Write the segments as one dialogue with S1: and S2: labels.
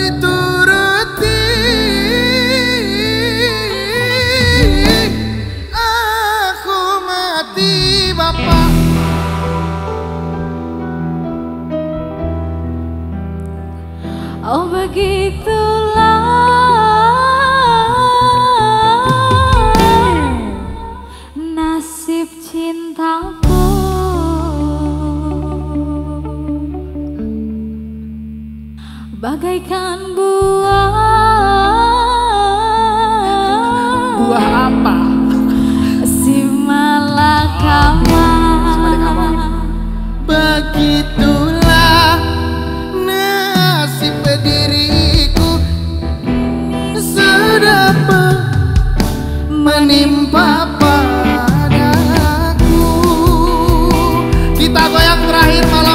S1: dituruti. Aku mati bapak. Oh begitu bagaikan buah. Buah apa? Si malakawa begitulah nasib diriku. Sudah menimpa padaku.
S2: Kita goyang terakhir malam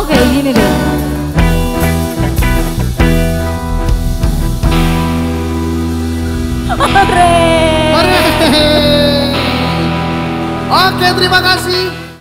S2: kamu kayak gini deh Hore. Hore.
S1: Oke, terima kasih.